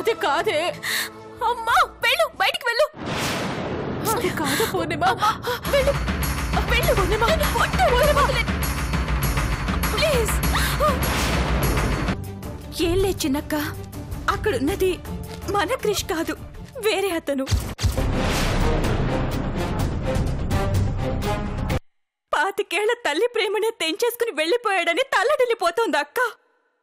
అది కాదే. అమ్మా వెళ్ళు బయటికి వెళ్ళు. అది కాదు పూర్ణిమ. వెళ్ళు. వెళ్ళు పూర్ణిమ. కొట్టు పూర్ణిమ. ప్లీజ్. ఏం లే చిన్నక్క? అక్కడున్నది మన క్రిష్ కాదు వేరే అతను. పాతికేళ్ళ తల్లి ప్రేమనే తెంచేసుకుని వెళ్ళిపోయాడని తల్లడిల్లిపోతోంది అక్క.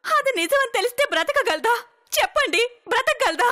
అది నిజమని తెలిస్తే బ్రతకగలదా? చెప్పండి బ్రతకగలదా?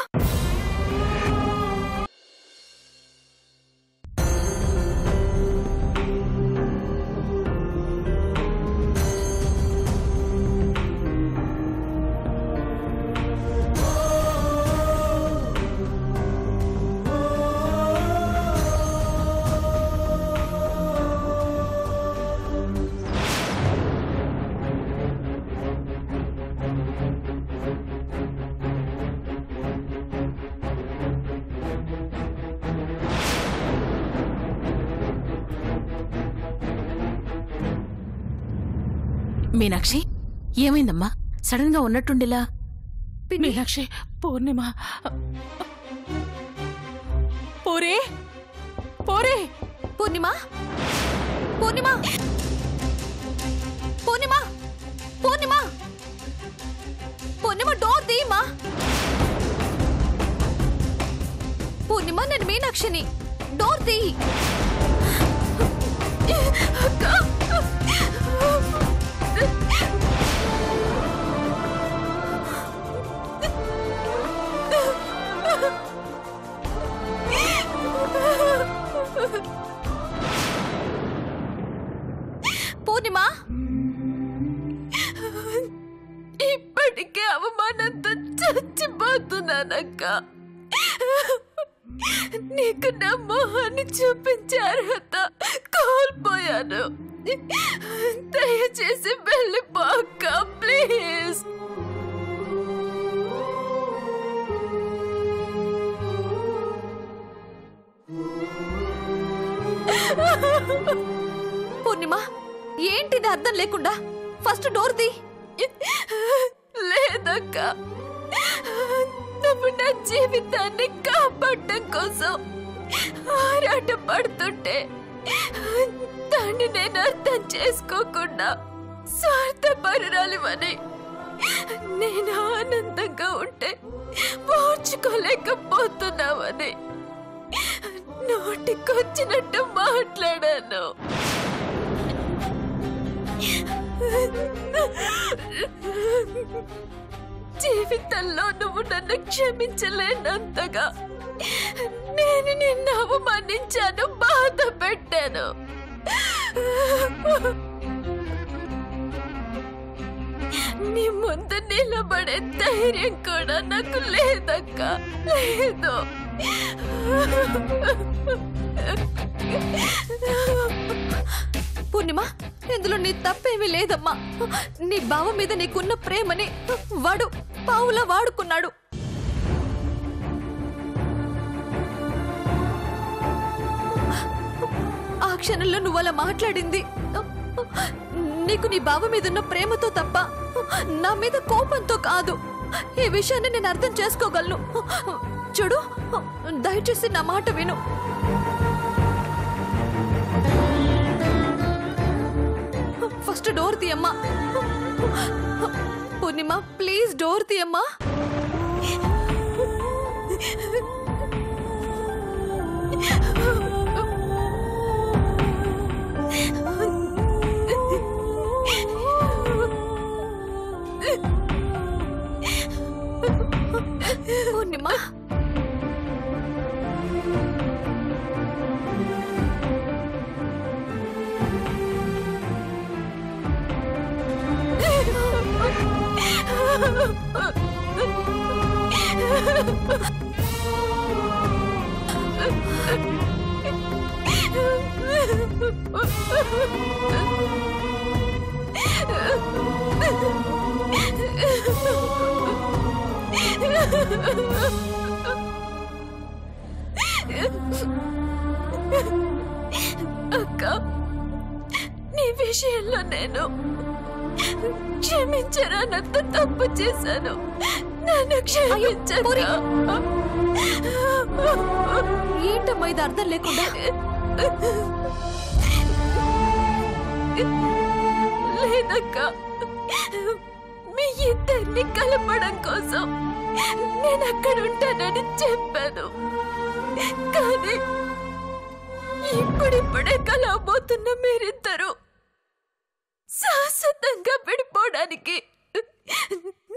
మీనాక్షి ఏమైందమ్మా సడన్గా ఉన్నట్టుండిలా మీనాక్షి పూర్ణిమ పూరే పూరే పూర్ణిమ పూర్ణిమ పూర్ణిమ పూర్ణిమ పూర్ణిమ డోర్ తీయమా పూర్ణిమ నేను మీనాక్షిని డోర్ తీయి అవమానంతో చచ్చిపోతున్నానక్క నీకు నా మొహాన్ని చూపించే అర్హత కోల్పోయాను. దయచేసి వెళ్ళిపోక్క ప్లీజ్. పూర్ణిమ ఏంటిది అర్థం లేకుండా? ఫస్ట్ డోర్ తీ. లేదక్కా. నువ్వు నా జీవితాన్ని కాపాడటం కోసం ఆరాట పడుతుంటే దాన్ని నేను అర్థం చేసుకోకుండా స్వార్థపరురాలివని నేను ఆనందంగా ఉంటే ఓర్చుకోలేకపోతున్నావని నోటికొచ్చినట్టు మాట్లాడాను. జీవితంలో నువ్వు నన్ను క్షమించలేనంతగా నేను నిన్ను అవమానించాను బాధ పెట్టాను. నీ ముందు నిలబడే ధైర్యం కూడా నాకు లేదక్క లేదు. పూర్ణిమ ఇందులో నీ తప్పేమీ లేదమ్మా. నీ బావ మీద నీకున్న ప్రేమని వాడు పావులా వాడుకున్నాడు. ఆ క్షణంలో నువ్వు అలా మాట్లాడింది. నీకు నీ బావ మీద ఉన్న ప్రేమతో తప్ప నా మీద కోపంతో కాదు. ఈ విషయాన్ని నేను అర్థం చేసుకోగలను. చూడు దయచేసి నా మాట విను. ఫస్ట్ డోర్ తీయమ్మా పూర్ణిమ ప్లీజ్ డోర్ తీయమ్మా పూర్ణిమ అక్క నీ విషయంలో నేను క్షమించరానంత తప్పు చేశాను. ఏంటమ్మా ఇది అర్థం లేకుండా? లేదక్క. మీ ఇద్దరిని కలపడం కోసం నేను అక్కడ ఉంటానని చెప్పాను. కానీ ఇప్పుడిప్పుడే కలవబోతున్న మీరిద్దరూ శాశ్వతంగా విడిపోవడానికి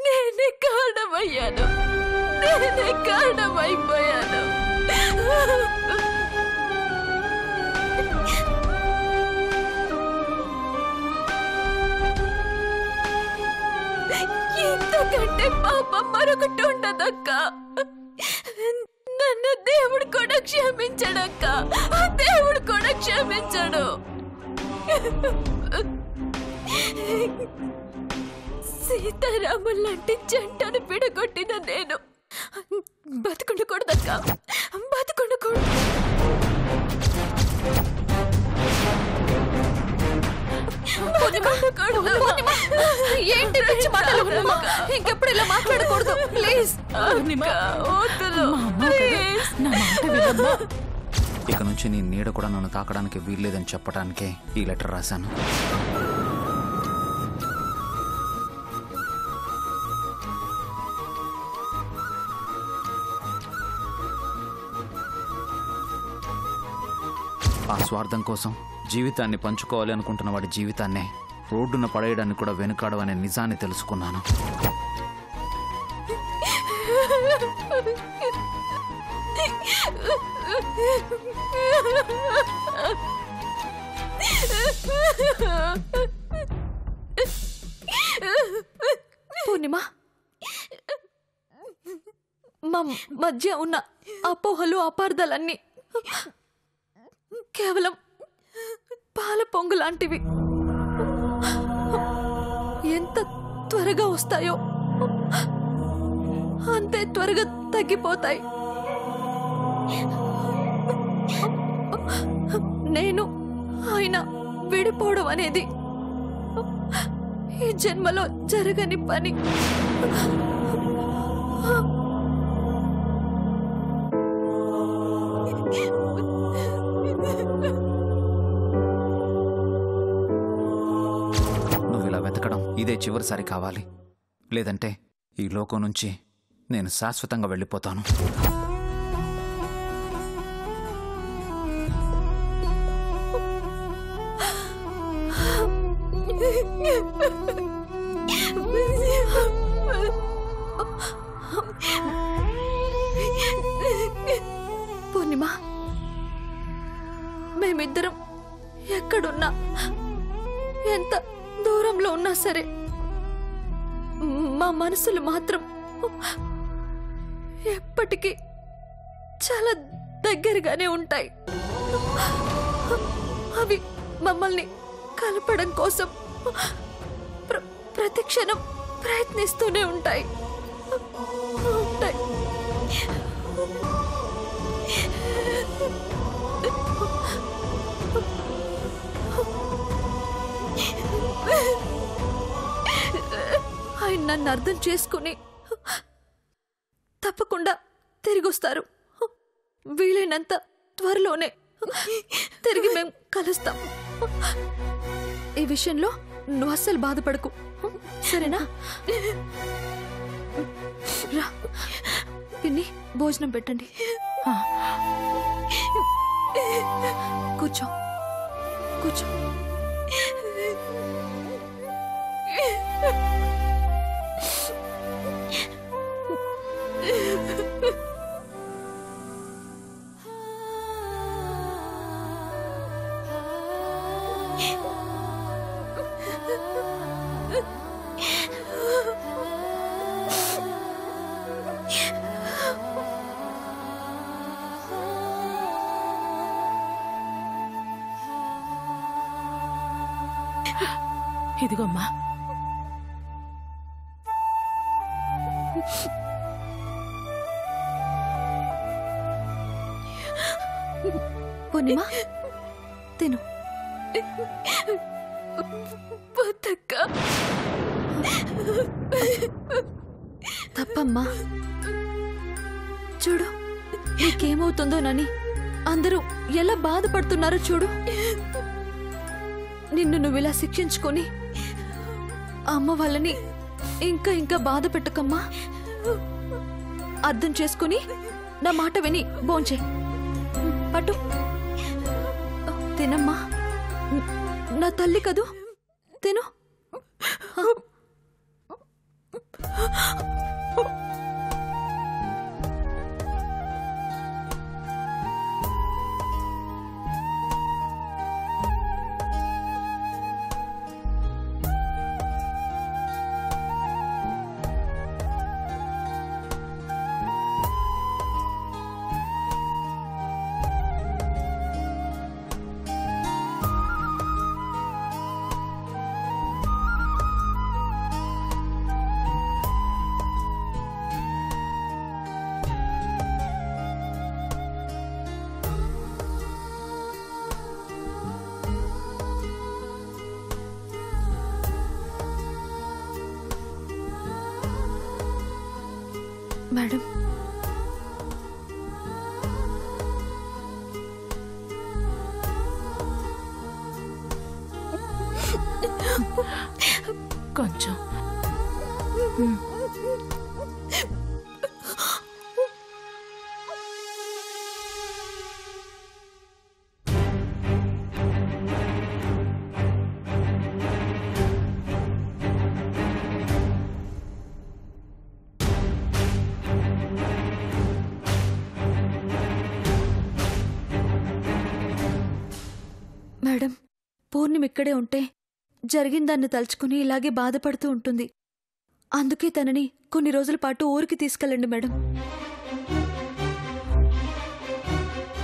నేనే కారణమయ్యాను. నేనే కారణమైపోయాను. ఇంతకంటే పాపం మరొకటి ఉండదక్క. నన్ను దేవుడు కూడా క్షమించడక్క. ఆ దేవుడు కూడా క్షమించడు. సీతారాములంటి జంటను విడగొట్టిన నేను. బతుకుండకూడదక్క. బతుకుండకూడదు. ఏంటి పిచ్చి మాటలు? ఇంకెప్పుడు ఇలా మాట్లాడకూడదు. ప్లీజ్. ఇక నుంచి నీ నీడ కూడా నన్ను తాకడానికి వీల్లేదని చెప్పడానికే ఈ లెటర్ రాశాను. ఆ స్వార్థం కోసం జీవితాన్ని పంచుకోవాలి అనుకుంటున్న వాడి జీవితాన్నే రోడ్డున పడేయడానికి కూడా వెనుకాడవనే నిజాన్ని తెలుసుకున్నాను. పూర్ణిమ మా మధ్య ఉన్న అపోహలు అపార్థాలన్నీ కేవలం పాల పొంగు లాంటివి. ఎంత త్వరగా వస్తాయో. అంతే త్వరగా తగ్గిపోతాయి. నేను ఆయన విడిపోవడం అనేది ఈ జన్మలో జరగని పని. చివరిసారి కావాలి లేదంటే ఈ లోకం నుంచి నేను శాశ్వతంగా వెళ్ళిపోతాను Yeah. ఉంటాయి. అవి మమ్మల్ని కలపడం కోసం ప్ర- ప్రతి క్షణం ప్రయత్నిస్తూనే ఉంటాయి. ఉంటాయి. ఆయన నన్ను అర్థం చేసుకుని తప్పకుండా తిరిగొస్తారు. వీలైనంత త్వరలోనే తిరిగి మేము కలుస్తాం. ఈ విషయంలో నువ్వు అస్సలు బాధపడకు. సరేనా? రా. పిన్ని భోజనం పెట్టండి. కూర్చో. కూర్చో. ఇదిగోమ్మా. పూర్ణిమ తిను. తప్పమ్మా. చూడు నీకేమవుతుందోనని అందరూ ఎలా బాధపడుతున్నారో చూడు. నిన్ను నువ్వు ఇలా శిక్షించుకొని అమ్మ వాళ్ళని ఇంకా ఇంకా బాధ పెట్టకమ్మా. అర్థం చేసుకుని నా మాట విని భోంచే. పట్టు. తినమ్మా. నా తల్లి కదూ? తిను. మేడం మేడం పూర్ణిమ ఇక్కడే ఉంటే జరిగిందాన్ని తలుచుకుని ఇలాగే బాధపడుతూ ఉంటుంది. అందుకే తనని కొన్ని రోజుల పాటు ఊరికి తీసుకెళ్ళండి మేడం.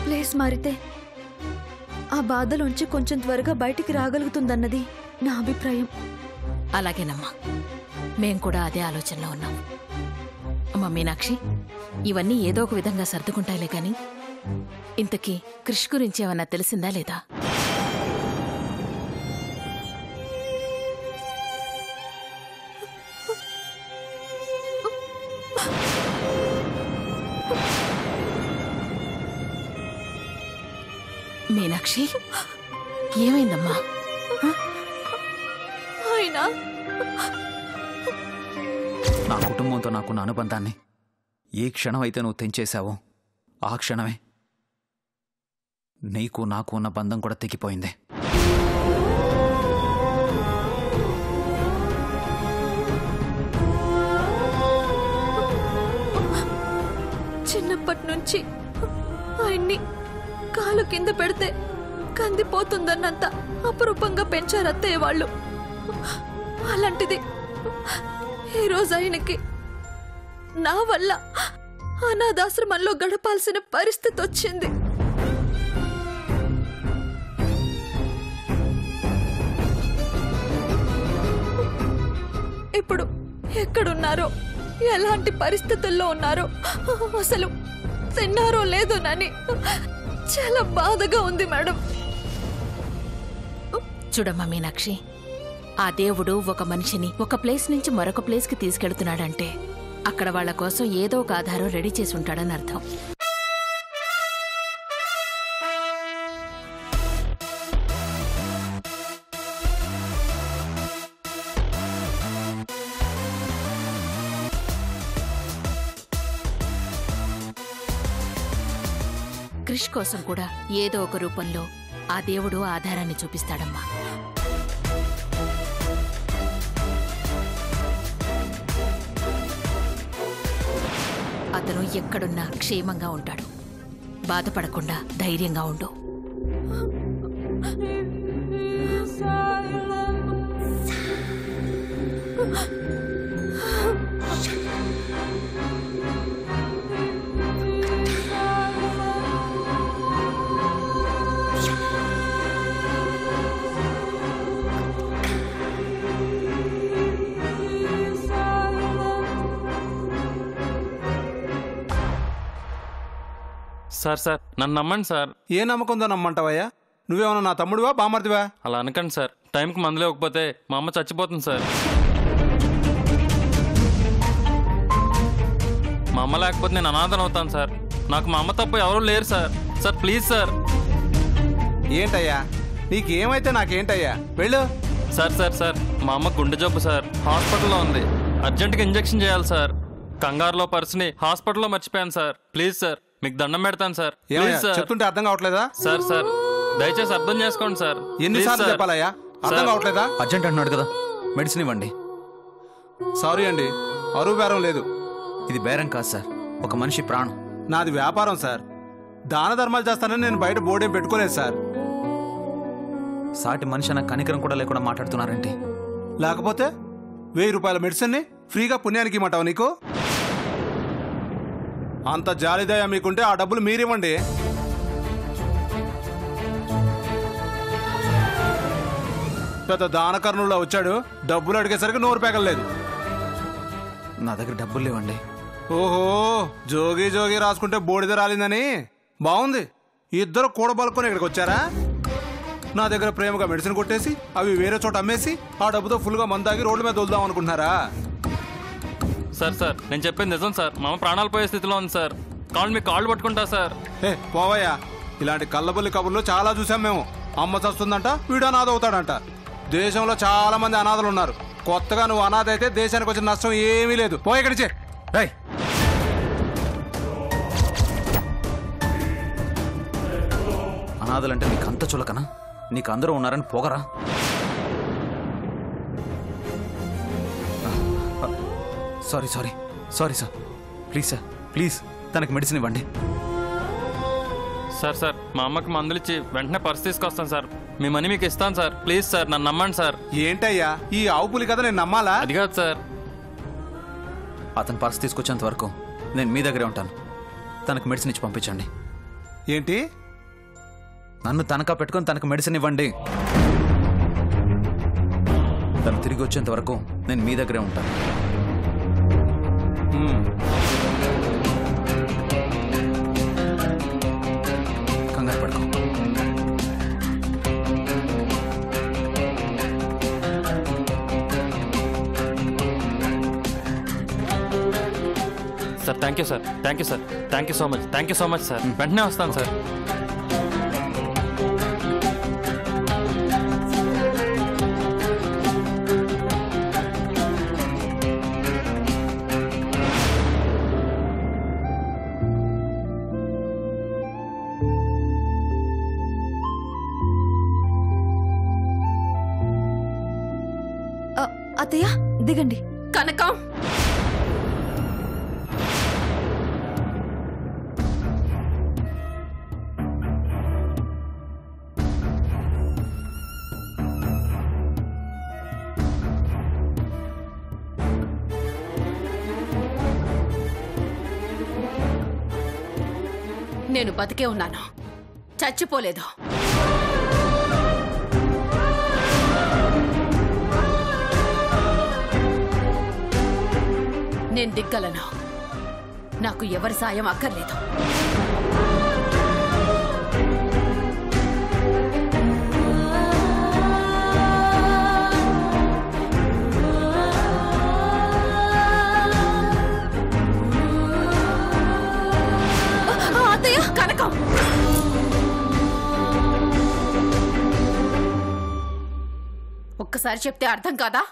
ప్లేస్ మారితే ఆ బాధలోంచి కొంచెం త్వరగా బయటికి రాగలుగుతుందన్నది నా అభిప్రాయం. అలాగేనమ్మా. మేం కూడా అదే ఆలోచనలో ఉన్నాం. అమ్మ మీనాక్షి ఇవన్నీ ఏదో ఒక విధంగా సర్దుకుంటాయిలే కానీ ఇంతకీ క్రిష్ గురించి ఏమన్నా తెలిసిందా లేదా? మీనాక్షి? ఏమైందమ్మా? అయినా? నా కుటుంబంతో నాకున్న అనుబంధాన్ని ఏ క్షణం అయితే నువ్వు తెంచేశావో ఆ క్షణమే నీకు నాకు ఉన్న బంధం కూడా తెగిపోయింది. చిన్నప్పటి నుంచి ఆయన్ని కాలు కింద పెడితే కందిపోతుందన్నంత అపురూపంగా పెంచారు అత్తయ్య వాళ్ళు. అలాంటిది ఈరోజు ఆయనకి నా వల్ల అనాథాశ్రమంలో గడపాల్సిన పరిస్థితి వచ్చింది. ఇప్పుడు ఎక్కడున్నారో ఎలాంటి పరిస్థితుల్లో ఉన్నారో అసలు తిన్నారో లేదోనని చాలా బాధగా ఉంది మేడం. చూడమ్మా మీనాక్షి. ఆ దేవుడు ఒక మనిషిని ఒక ప్లేస్ నుంచి మరొక ప్లేస్కి తీసుకెళ్తున్నాడంటే అక్కడ వాళ్ళ కోసం ఏదో ఒక ఆధారం రెడీ చేసి ఉంటాడని అర్థం. క్రిష్ కోసం కూడా ఏదో ఒక రూపంలో ఆ దేవుడు ఆధారాన్ని చూపిస్తాడమ్మా. అతను ఎక్కడున్నా క్షేమంగా ఉంటాడు. బాధపడకుండా ధైర్యంగా ఉండు. Sir sir. నన్ను నమ్మండి సార్. ఏ నమ్మకంతో నమ్మంటావయ్యా? నువ్వేమన్నా నా తమ్ముడివా బామర్దివా అలా అనకండి సార్. టైంకి మందులు ఇవ్వకపోతే మా అమ్మ చచ్చిపోతుంది సార్. అమ్మ లేకపోతే నేను అనాథన అవుతాను సార్. నాకు మా అమ్మ తప్ప ఎవరూ లేరు సార్. Sir please sir. ఏంటయ్యా? నీకేమైతే నాకేంటయ్యా? వెళ్ళు. Sir sir sir. మా అమ్మ గుండె జబ్బు సార్. హాస్పిటల్లో ఉంది. అర్జెంటుగా ఇంజెక్షన్ చేయాలి సార్. కంగారులో పర్సుని హాస్పిటల్లో మర్చిపోయాను సార్. Please sir. మీకు దండం పెడతాను సార్. ఏమయ్యా ప్లీజ్ సార్. చెప్తుంటే అర్థం కావట్లేదా? Sir sir. దయచేసి అర్థం చేసుకోండి సార్. ఎన్నిసార్లు ప్లీజ్ సార్. చెప్పాలయ్యా? అర్థం సార్. కావట్లేదా? అర్జెంట్ అంటున్నాడు కదా. మెడిసిన్ ఇవ్వండి. సారీ అండి అరువు బేరం లేదు. ఇది బేరం కాదు సార్. ఒక మనిషి ప్రాణం. నాది వ్యాపారం సార్. దాన ధర్మాలు చేస్తానని నేను బయట బోర్డేం పెట్టుకోలేదు సార్. సాటి మనిషి అన్న కనికరం కూడా లేకుండా మాట్లాడుతున్నారేంటి. లేకపోతే వెయ్యి రూపాయల మెడిసిన్ని ఫ్రీగా పుణ్యానికి ఇమ్మంటావు నీకు? అంత జాలిదయ మీకుంటే ఆ డబ్బులు మీరివ్వండి. పెద్ద దానకర్ణుల్లో వచ్చాడు డబ్బులు అడిగేసరికి నోరు పేగలేదు. నా దగ్గర డబ్బులు లేవండి. ఓహో జోగి జోగి రాసుకుంటే బోడిద రాలిందని? బాగుంది ఇద్దరు కూడబలుకొని ఇక్కడికి వచ్చారా? నా దగ్గర ప్రేమగా మెడిసిన్ కొట్టేసి అవి వేరే చోట అమ్మేసి ఆ డబ్బుతో ఫుల్గా మందాగి రోడ్ల మీద వదులుదాం అనుకుంటున్నారా? సార్ సార్ నేను చెప్పింది నిజం సార్. మా అమ్మ ప్రాణాలు పోయే స్థితిలో ఉంది సార్. కాళ్ళు మీ కాళ్ళు పట్టుకుంటా సార్. ఏ పోవయ్యా. ఇలాంటి కళ్ళబొల్లి కబుర్లు చాలా చూసాం మేము. అమ్మ చస్తుందంట వీడు అనాథ అవుతాడంట. దేశంలో చాలా మంది అనాథలు ఉన్నారు. కొత్తగా నువ్వు అనాథ అయితే దేశానికి వచ్చిన నష్టం ఏమీ లేదు. పో ఇక్కడి. రేయ్ అనాథలంటే నీకు అంత చులకనా? నీకు అందరూ ఉన్నారని పోగరా? Sorry sorry. Sorry sir. Please sir. Please తనకి మెడిసిన్ ఇవ్వండి. సార్ సార్ మా అమ్మకి మందులు ఇచ్చి వెంటనే పర్స్ తీసుకొస్తాను సార్. మీ మనీ మీకు ఇస్తాను సార్. ప్లీజ్ సార్ నన్ను నమ్మండి సార్. ఏంటయ్యా? ఈ ఆవు పులి కదా నేను నమ్మాలా? అది కాదు సార్. అతను పర్స్ తీసుకొచ్చేంత వరకు నేను మీ దగ్గరే ఉంటాను. తనకు మెడిసిన్ ఇచ్చి పంపించండి. ఏంటి? నన్ను తనఖా పెట్టుకొని తనకు మెడిసిన్ ఇవ్వండి. తను తిరిగి వచ్చేంత వరకు నేను మీ దగ్గరే ఉంటాను. కంగారు పడుకో sir thank you sir thank you sir thank you so much thank you so much sir వెంటనే వస్తాను సార్ తాతయ్య దిగండి. కనకం! నేను బతికే ఉన్నాను. చచ్చిపోలేదు. నేను దిగ్గలను? నాకు ఎవరి సాయం అక్కర్లేదు. ఆ, కనకం! ఒక్కసారి చెప్తే అర్థం కాదా?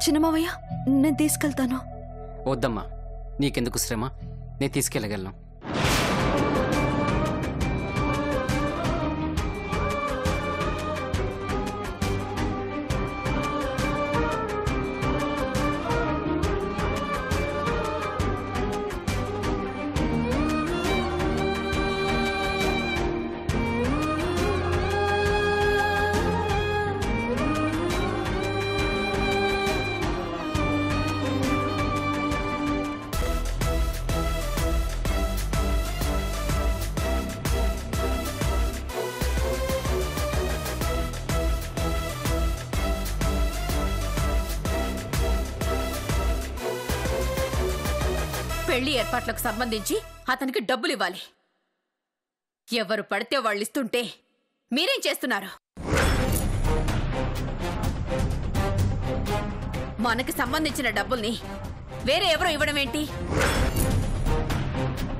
చిన్నమావయ్య నేను తీసుకెళ్తాను. వద్దమ్మా నీకెందుకు శ్రమ? నేను తీసుకెళ్ళగలను. పెళ్ళి ఏర్పాట్లకు సంబంధించి అతనికి డబ్బులు ఇవ్వాలి. ఎవరు పడితే వాళ్ళు ఇస్తుంటే మీరేం చేస్తున్నారు? మనకి సంబంధించిన డబ్బుల్ని వేరే ఎవరో ఇవ్వడం ఏంటి?